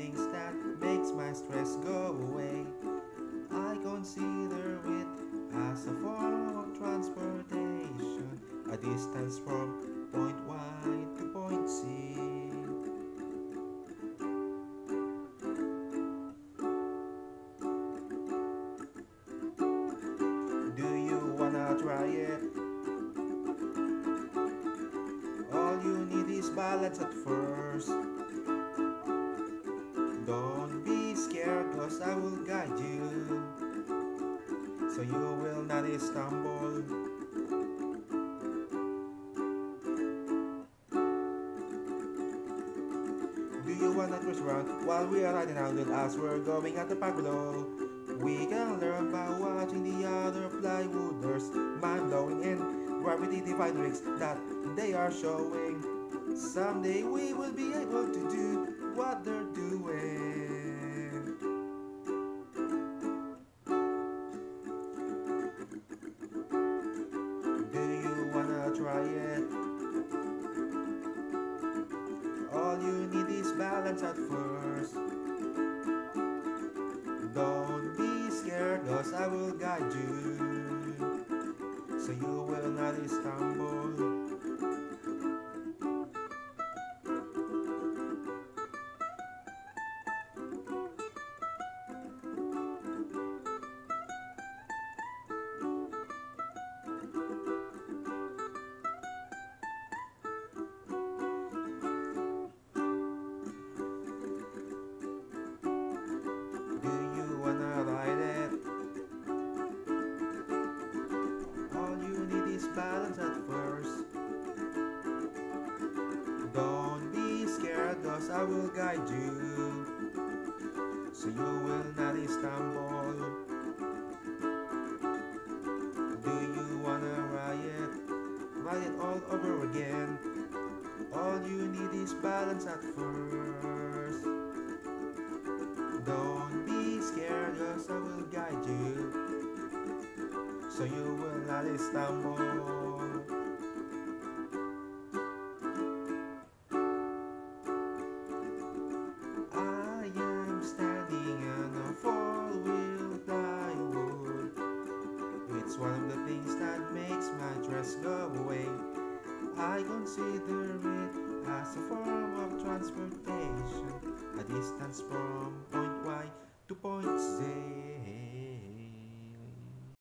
things that makes my stress go away. I consider it as a form of transportation, a distance from point Y to point Z. Do you wanna try it? All you need is balance at first. Don't be scared, cause I will guide you. So you will not stumble. Do you wanna cruise around while we are riding out with us? We're going at the park below. We can learn by watching the other plywooders mind blowing and gravity defying tricks that they are showing. Someday we will be able to do what they're doing. Do you wanna try it? All you need is balance at first. Don't be scared, cause I will guide you. So you will not stumble. I will guide you. So you will not stumble. Do you wanna? Ride it all over again. All you need is balance at first. Don't be scared, cause I will guide you. So you will not stumble. Stress go away. I consider it as a form of transportation, a distance from point Y to point Z.